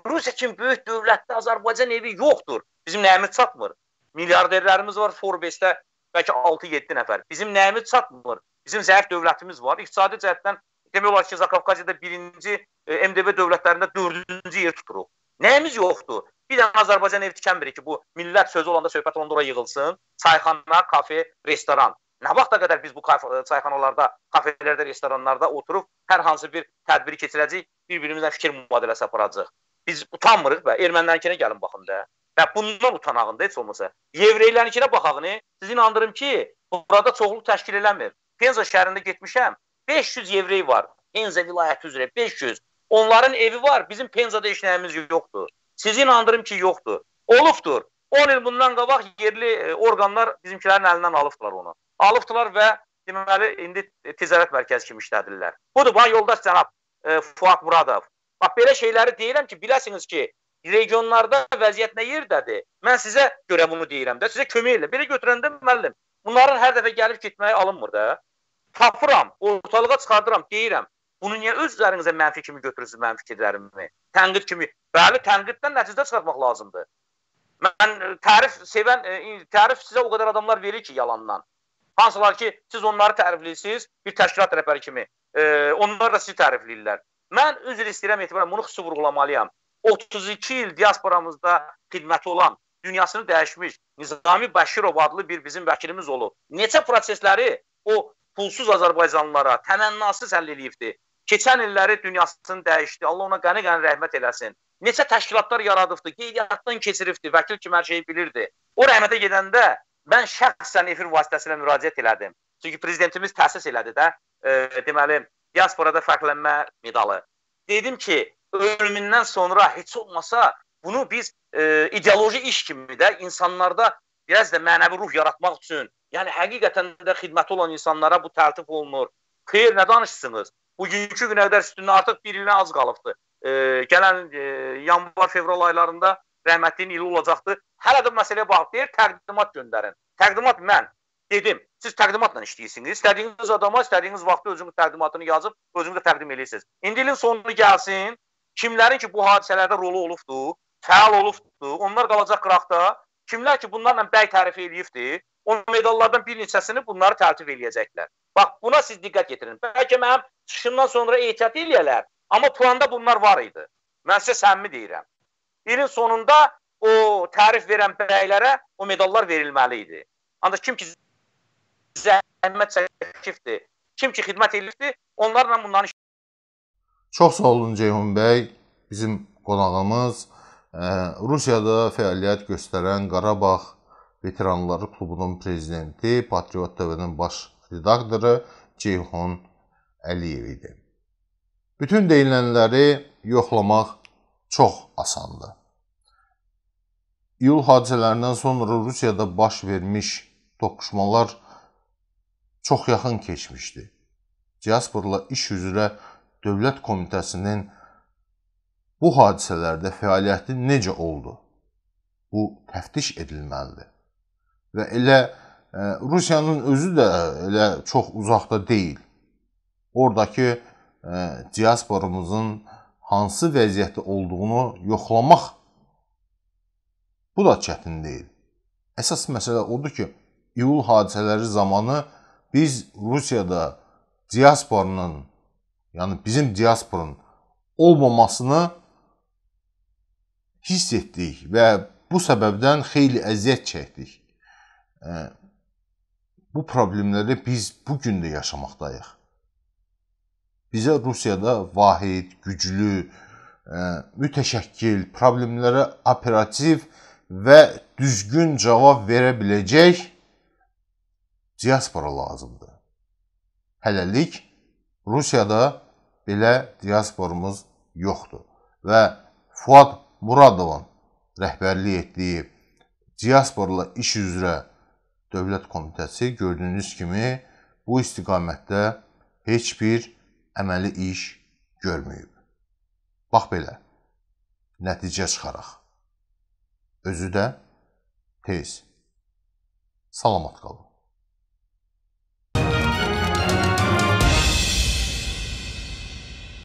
Speaker 2: Rusiya kimi böyük dövlətdə Azərbaycan evi yoxdur. Bizim nəyimiz çatmır. Milyarderlərimiz var Forbes-də, bəlkə 6-7 nəfər. Bizim nəyimiz çatmır? Bizim zəif dövlətimiz var. İqtisadi cəhətdən demək olar ki, Zakavkaziyada birinci e, MDB dövlətlərində dördüncü yer tuturuq. Nəyimiz yoxdur? Bir dənə Azərbaycan ev tikənmir ki, bu millət sözü olanda söhbət olanda ora yığılsın. Çayxana, kafe, restoran. Nə vaxta qədər biz bu çayxanalarda, kafelərdə, restoranlarda oturub hər hansı bir tədbiri keçirəcəyik, bir-birimizlə fikir mübadiləsi aparacağıq. Biz utanmırıq və ermənilərinkinə gəlin baxın da. Və bundan utanağında heç olmasa. Yevreylərinkinə baxaq ne? Siz inandırım ki, burada çoxluq təşkil eləmir. Penza şəhərində getmişəm. 500 yevrey var. Penza vilayəti üzrə 500. Onların evi var. Bizim Penzada işləyimiz yoxdur. Sizi inandırım ki, yoxdur. Olubdur. 10 il bundan qabaq yerli e, orqanlar bizimkilərin əlindən alıbdılar onu. Alıbdılar və deməli indi ticarət mərkəzi kimi işlədirlər. Budur, bax yoldaş cənab e, Fuad Muradov. Bax belə şeyləri deyirəm ki, biləsiniz ki, regionlarda vəziyyət nə yerdədir? Mən sizə görə bunu deyirəm də, sizə kömək elə. Belə götürəndə müəllim, bunların hər dəfə gəlib getməyi alınmır da. Tapıram, ortalığa çıxardıram, deyirəm. Bunu niyə öz üzərinizə mənfi kimi götürürsünüz mənim fikirlərimi? Tənqid kimi. Bəli, tənqiddən nəticə çıxartmaq lazımdır. Mən e, tərif sevən, e, tərif sizə o qədər adamlar verir ki, yalandan. Hansılar ki, siz onları tərifləyirsiniz bir təşkilat rəhbəri kimi. E, onlar da sizi tərifləyirlər. Mən üzr istəyirəm etibarən bunu xüsusi vurğulamalıyam. 32 il diasporamızda xidməti olan, dünyasını dəyişmiş Nizami Bəşirov adlı bir bizim vəkilimiz olub. Neçə prosesləri o pulsuz Azərbaycanlılara təmənnasız həll eləyibdi. Keçən illəri dünyasını dəyişdi. Allah ona qəni-qəni rəhmət eləsin. Neçə təşkilatlar yaradıbdı, qeydiyyatdan keçiribdi, vəkil kimi hər şeyi bilirdi. O rəhmətə gedəndə mən şəxsən efir vasitəsilə müraciət elədim. Çünki prezidentimiz təsis elədi də, e, deməli, diasporada fərqlənmə medalı. Dedim ki, ölümündən sonra heç olmasa bunu biz e, ideoloji iş kimi də insanlarda biraz da mənəvi ruh yaratmaq üçün, yəni həqiqətən də xidməti olan insanlara bu təltif olunur. Xeyr, nə danışırsınız? bugünkü günə qədər üstündə artıq bir ilinə az qalıbdır. E, gələn e, yanvar, fevral aylarında rəhmətliyin ili olacaqdır. Hələ də məsələyə bax, deyir, təqdimat göndərin. Təqdimat mən dedim, siz təqdimatla işləyirsiniz. İstədiyiniz adama, istədiyiniz vaxtda özünüzün təqdimatını yazıb, özünüz də təqdim edirsiniz. İndi ilin sonu gəlsin, kimlərin ki bu hadisələrdə rolu olubdu, fəal olubdu, onlar qalacaq qıraqda. Kimlər ki bunlarla bəy tərifi eləyibdi, o medallardan bir neçəsini bunları təltif eləyəcəklər. Bax, buna siz diqqət yetirin. Bəlkə mənim çıxışımdan sonra ehtiyat eləyərlər, amma planda bunlar var idi. Mən sizə səmimi deyirəm. İlin sonunda o tərif verən bəylərə o medallar verilməli idi. Ancaq kim ki zəhmət çəkibdi, kim ki xidmət edibdi, onlarla bunların
Speaker 1: Çox sağ olun Ceyhun bəy. Bizim qonağımız Rusiyada fəaliyyət göstərən Qarabağ Veteranları Klubunun prezidenti, Patriot TV-nin baş redaktoru Ceyhun Əliyev idi. Bütün deyilənləri yoxlamaq çox asandır. İyul hadisələrindən sonra Rusiyada baş vermiş toqquşmalar çox yaxın keçmişdi. Diasporla iş üzrə Dövlət Komitəsinin bu hadisələrdə fəaliyyəti necə oldu? Bu təftiş edilməlidir. Və elə Rusiyanın özü də elə çox uzaqda deyil. Oradakı diasporamızın hansı vəziyyətdə olduğunu yoxlamaq bu da çətin deyil. Əsas məsələ odur ki, iyul hadisələri zamanı biz Rusiyada diasporunun, yəni bizim diasporun olmamasını hiss etdik və bu səbəbdən xeyli əziyyət çəkdik bu problemləri biz bu gün də yaşamaqdayıq. Bizə Rusiyada vahid, güclü, mütəşəkkil, problemlərə operativ və düzgün cavab verə biləcək diaspora lazımdır. Hələlik Rusiyada belə diasporumuz yoxdur və Fuad Muradovun rəhbərlik etdiyi diasporla iş üzrə Dövlət Komitəsi gördüyünüz kimi bu istiqamətdə heç bir əməli iş görməyib. Bax belə. Nəticə çıxaraq. Özü də tez. Salamat qalın.